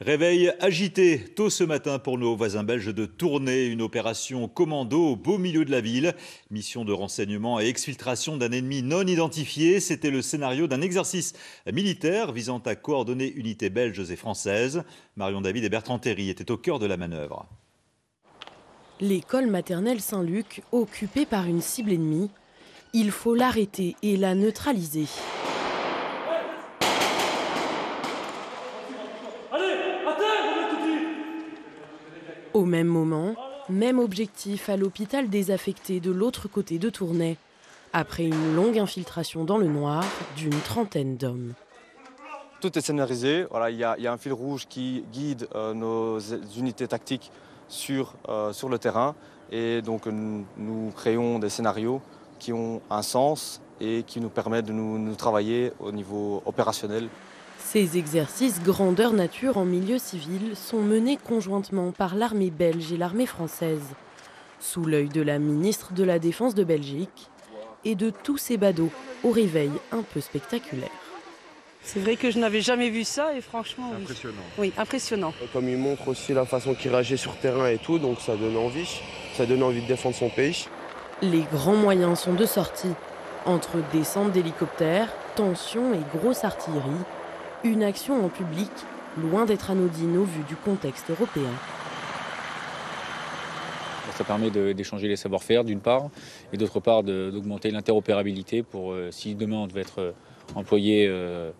Réveil agité tôt ce matin pour nos voisins belges de Tournai, une opération commando au beau milieu de la ville. Mission de renseignement et exfiltration d'un ennemi non identifié. C'était le scénario d'un exercice militaire visant à coordonner unités belges et françaises. Marion David et Bertrand Terry étaient au cœur de la manœuvre. L'école maternelle Saint-Luc, occupée par une cible ennemie, il faut l'arrêter et la neutraliser. Au même moment, même objectif à l'hôpital désaffecté de l'autre côté de Tournai, après une longue infiltration dans le noir d'une trentaine d'hommes. Tout est scénarisé, il y, a un fil rouge qui guide euh, nos unités tactiques sur, euh, sur le terrain et donc nous, créons des scénarios qui ont un sens et qui nous permettent de nous travailler au niveau opérationnel ces exercices grandeur nature en milieu civil sont menés conjointement par l'armée belge et l'armée française, sous l'œil de la ministre de la Défense de Belgique et de tous ces badauds au réveil un peu spectaculaire. C'est vrai que je n'avais jamais vu ça et franchement, oui. impressionnant. Oui, impressionnant. Comme il montre aussi la façon qu'il réagit sur terrain et tout, donc ça donne envie. Ça donne envie de défendre son pays. Les grands moyens sont de sortie. Entre descente d'hélicoptères, tensions et grosse artillerie, une action en public, loin d'être anodine au vu du contexte européen. Ça permet d'échanger les savoir-faire d'une part, et d'autre part d'augmenter l'interopérabilité pour, euh, si demain on devait être euh, employé euh,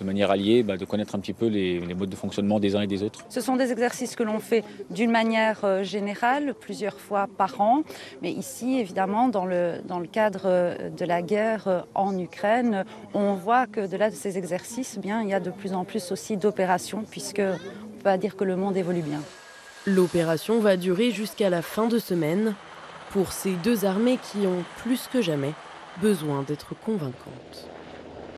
de manière alliée, bah, de connaître un petit peu les, modes de fonctionnement des uns et des autres. Ce sont des exercices que l'on fait d'une manière euh, générale, plusieurs fois par an. Mais ici, évidemment, dans le, dans le cadre euh, de la guerre euh, en Ukraine, on voit que de là de ces exercices, eh bien, il y a de plus en plus aussi d'opérations, puisque on peut dire que le monde évolue bien. L'opération va durer jusqu'à la fin de semaine pour ces deux armées qui ont plus que jamais besoin d'être convaincantes.